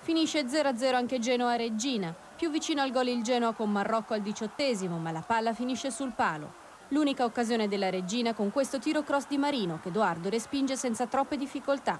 Finisce 0-0 anche Genoa-Reggina, più vicino al gol il Genoa con Marrocco al diciottesimo, ma la palla finisce sul palo. L'unica occasione della Reggina con questo tiro cross di Marino che Edoardo respinge senza troppe difficoltà.